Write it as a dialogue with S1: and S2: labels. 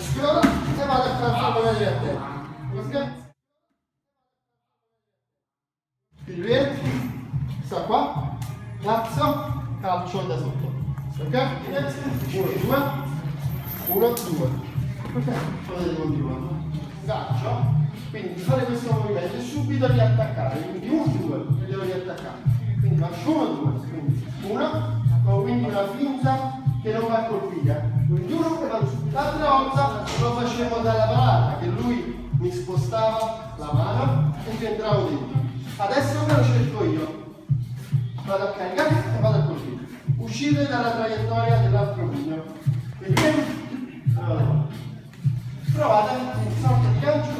S1: sfiora e vado a far farlo vedere a te. Ok? Quindi vieni, sta qua, lazzo, calcio da sotto. Ok? Uno, due, uno, due. Ok? Potete continuare. Calcio. Quindi di fare questo movimento e subito riattaccare. Quindi uno, due, e devo riattaccare. Quindi faccio uno, due. Quindi uno, quindi una finta che non va a volta lo facevo dalla parata, che lui mi spostava la mano e rientravo dentro. Adesso me lo cerco io. Vado a caricare e vado colpire. Uscite dalla traiettoria dell'altro pugno. Quindi provate, una sorta di gancio